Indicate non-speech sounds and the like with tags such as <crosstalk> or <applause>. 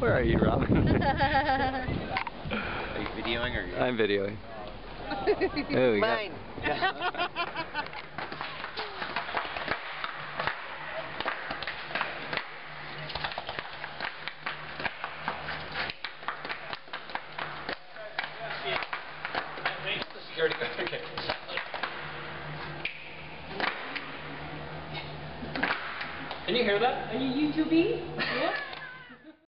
Where are you, Robin? <laughs> Are you videoing or? You... I'm videoing. <laughs> Oh, got- Mine. Okay. Can you hear that? Are you YouTubing? <laughs> Yeah?